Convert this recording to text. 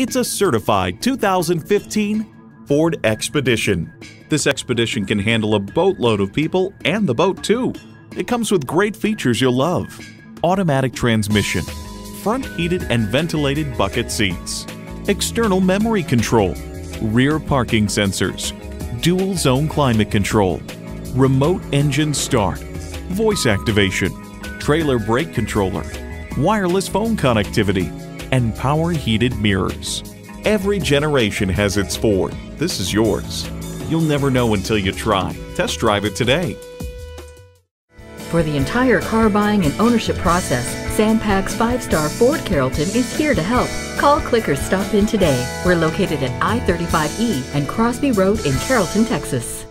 It's a certified 2015 Ford Expedition. This Expedition can handle a boatload of people and the boat too. It comes with great features you'll love. Automatic transmission, front heated and ventilated bucket seats, external memory control, rear parking sensors, dual zone climate control, remote engine start, voice activation, trailer brake controller, wireless phone connectivity, and power heated mirrors. Every generation has its Ford. This is yours. You'll never know until you try. Test drive it today. For the entire car buying and ownership process, Sam Pack's five star Ford Carrollton is here to help. Call, click, or stop in today. We're located at I 35E and Crosby Road in Carrollton, Texas.